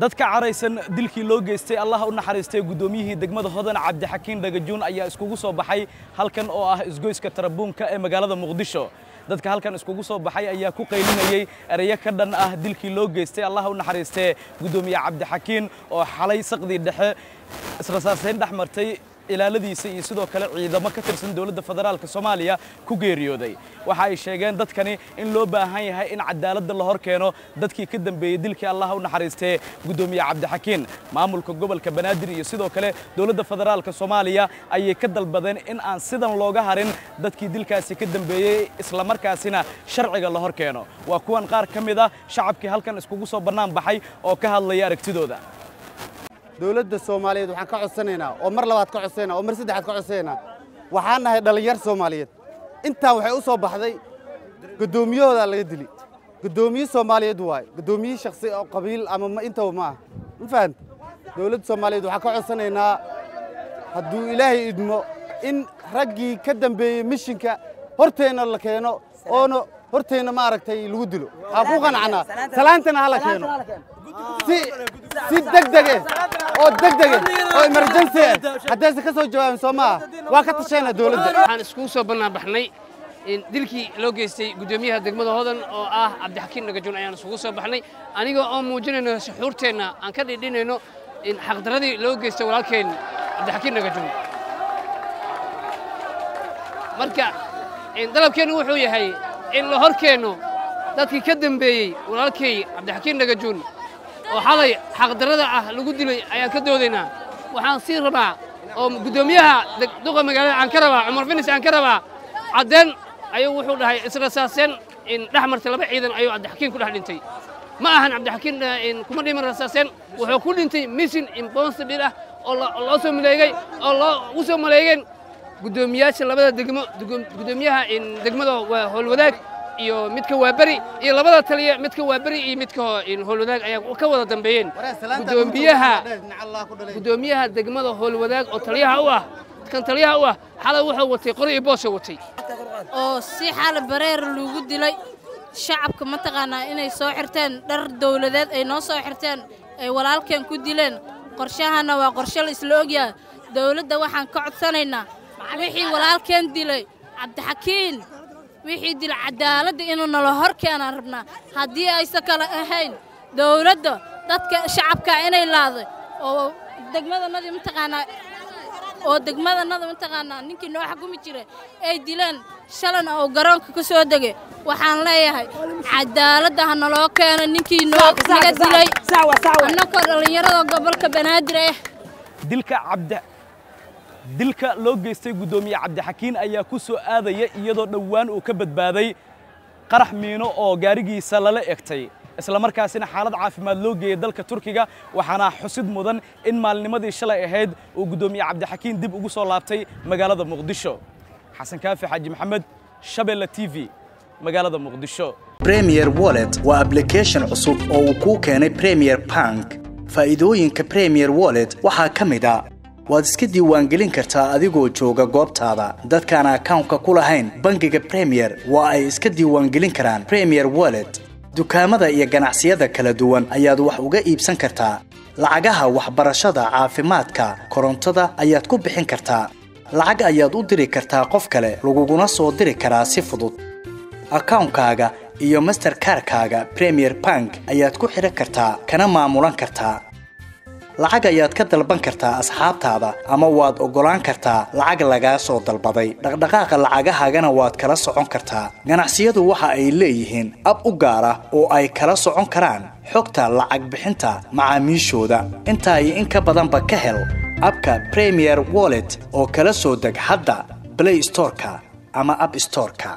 dadka caraysan dilkii loo geystay allaha u naxariistay guddoomiyihii degmada hodan cabdixakiin dhagajuun ayaa iskugu soo baxay halkan oo ah isgoyska tarabuunka ee magaalada muqdisho. Dadka halkan iskugu soo baxay ayaa ku qaylinayey ereyo ka dhan ah dilkii loo geystay allaha u naxariistee guddoomiye cabdixakiin oo xalay saqdii dhexe israsaasayn dhex martay ilaaladiisa iyo sidoo kale ciidamo ka tirsan dowladda federaalka soomaaliya ku geeriyooday. Waxa ay sheegeen dadkani in loo baahan yahay in cadaaladda la hor keeno dadkii ka dambeeyey dilkii allaha u naxariistee guddoomiye cabdixakiin. Maamulka gobolka banaadir iyo sidoo kale dowladda federaalka soomaaliya ayay ka dalbadeen in aan sidan looga harin dadkii dilkaasi ka dambeeyey islamarkaasina sharciga la hor keeno waa kuwan qaar ka mid ah shacabkii halkan iskugu soo bannaan baxay oo ka hadlaya aragtidooda dowladda soomaaliyeed waxaan ka codsanaynaa oo mar labaad ka codsanaynaa oo mar saddexaad ka codsanaynaa. Waxaan nahay dhallinyar soomaaliyeed. Intaan waxay u soo baxday guddoomiyahoodaa laga dili. Guddoomiye soomaaliyeed waaye guddoomiye shakhsi oo qabiil ama ma intaba ma ah. Ma fahanta dowladda soomaaliyeed waxaan ka codsanaynaa hadduu ilaahay idmo in raggii ka dambeeyey mishinka horteenna la keeno oona horteenna maaragtay lagu dilo. Waxaan ku qanacnaa. salaantana hala keeno. si degdege oo degdege oo emergency ah haddaysan ka soo jawaabin soo maaha waa ka tashaynaa dowladda. Waxaan iskugu soo bannaan baxnay dilkii loo geystay guddoomiyaha degmada hodan oo ah cabdixakiin dhagajuun ayaan isugu soo baxnay. Aniga oo muujinayno suxuurteenna aan ka dhidhinayno xaqdaradii loo geystay walaalkeen cabdixakiin dhagajuun marka dalabkeennu wuxuu yahay in la hor keenno dadkii ka dembeeyey walaalkay cabdixakiin dhagajuun oo xalay xaqdarrada ah lagu dilay ayaan ka doodaynaa. Waxaan sii rabaa oo guddoomiyaha duqa magaalada aan ka rabaa cumar finis aan ka rabaa caddeen ayuu wuxuu dhahay israsaaseen in dhex martay laba ciidan ayuu cabdixakiin ku dhex dhintay. Ma ahan cabdixakiin kuma dhiman rasaaseen wuxuu ku dhintay mission impossible ah oo loo soo maleegay oo loo ugu soo maleegeen guddoomiyaasha labada degmo guddoomiyaha degmada waa howlwadaag iyo midka waaberi iyo labada taliya midka waaberi iyo midka howlwadaag ayaa ka wada dambeeyeen. Gudoomiyaha guddoomiyaha degmada howlwadaag oo taliyaha u ah kan taliyaha u ah xalay wuxuu watay qori iyo boosha watay. Oo si xal bareer lagu dilay shacabka mataqaanaa inay soo xirteen dhar dawladeed ay noo soo xirteen ay walaalkeen ku dileen. Qorshahana waa qorshe la isla ogyahay. Dawladda waxaan ka codsanaynaa wixii walaalkeen dilay cabdixakiin wixii dila cadaaladda inuu nala hor keenaan rabnaa haddii aysan kale ahayn dawladda dadka shacabka inay laaday oo degmadanadii mataqaanaa oo degmadanada mataqaanaa ninkii noo xukumi jiray ay dileen shalana oo garoonka ka soo degay. Waxaan leeyahay cadaaladda ha naloo keeno ninkii noo naga dilay. annakoo dhallinyarada gobolka banaadir ah dilka cabdi dilka loo geystay guddoomiye cabdixakiin ayaa ku soo aadaya iyadoo dhowaan uu ka badbaaday qarax miino oo gaarigiisa lala egtay. Islamarkaasina xaalad caafimaad loo geeyey dalka turkiga waxaana xusid mudan in maalnimadii shalay ahayd uu guddoomiye cabdixakiin dib ugu soo laabtay magaalada muqdisho. Xasan kaafi xaaji maxamed shabeelle t v magaalada muqdisho. Premier wallet waa ablication cusub oo uu kuu keenay premier bank. Faa'iidooyinka premier wallet waxaa ka mid a waad iska diiwaangelin kartaa adigoo jooga goobtaada dadkaan akawnka ku lahayn bangiga premier waa ay iska diiwaangelin karaan premier wallet. Dukaamada iyo ganacsiyada kala duwan ayaad wax uga iibsan kartaa. Lacagaha waxbarashada caafimaadka korontada ayaad ku bixin kartaa. Lacag ayaad u diri kartaa qof kale laguguna soo diri karaa si fudud. Akawnkaaga iyo masterkarkaaga premier bank ayaad ku xidhan kartaa kana maamulan kartaa lacag ayaad ka dalban kartaa asxaabtaada ama waad oggolaan kartaa lacag lagaa soo dalbaday dhaqdhaqaaqa lacagahaagana waad kala socon kartaa. Ganacsiyadu waxa ay leeyihiin ab u gaar ah oo ay kala socon karaan xogta lacag bixinta macaamiishooda. Intaa iyo in ka badanba ka hel abka premier wallet oo kala soo deg hadda blay storeka ama ab storeka